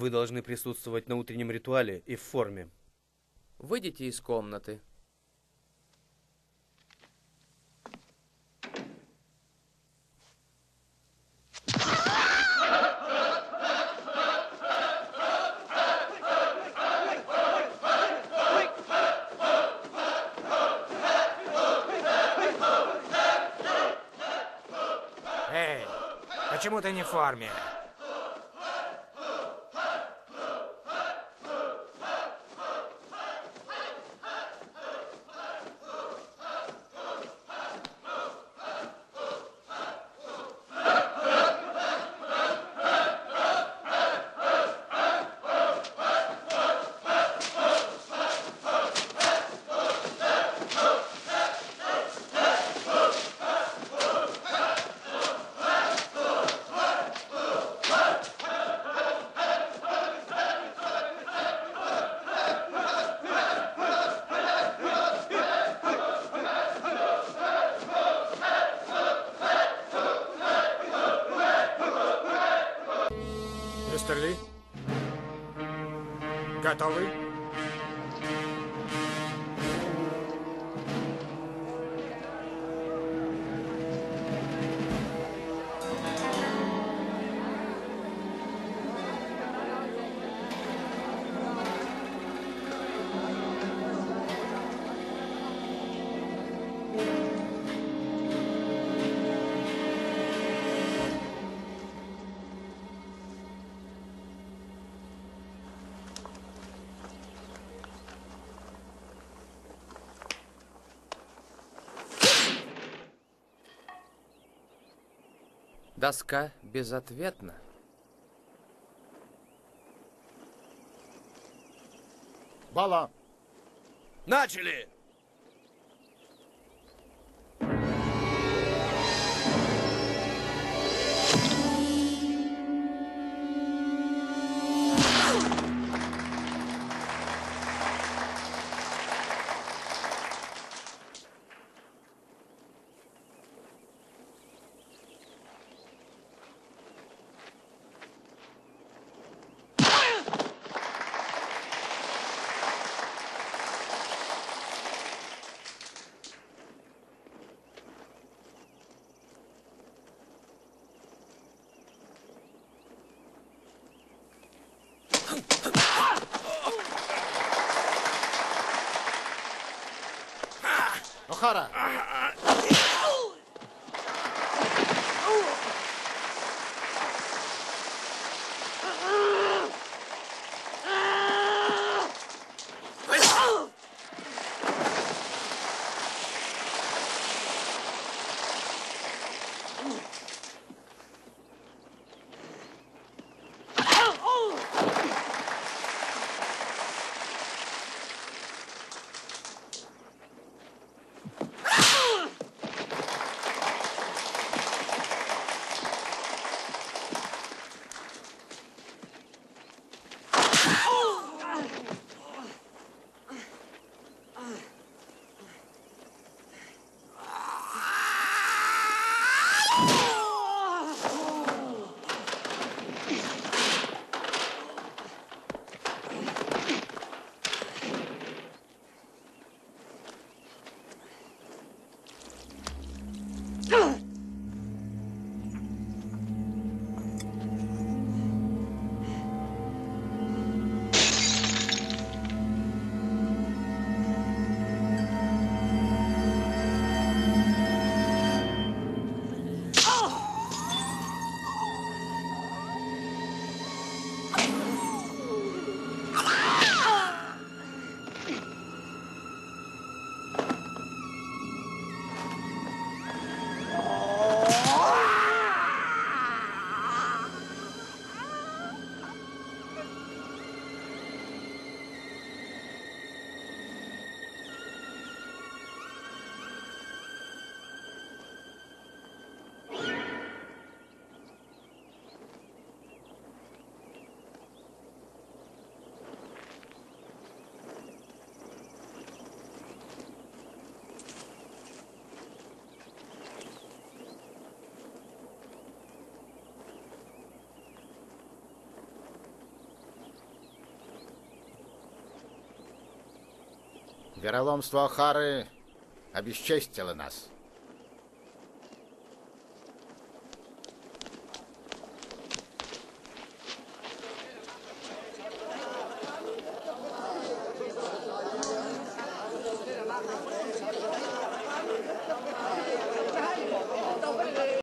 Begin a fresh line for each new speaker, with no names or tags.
Вы должны присутствовать на утреннем ритуале и в форме.
Выйдите из комнаты.
Эй, почему ты не в форме? Мистер Ли? Готовы?
Доска безответна.
Бала!
Начали!
خرا
Вероломство Охары обесчестило нас.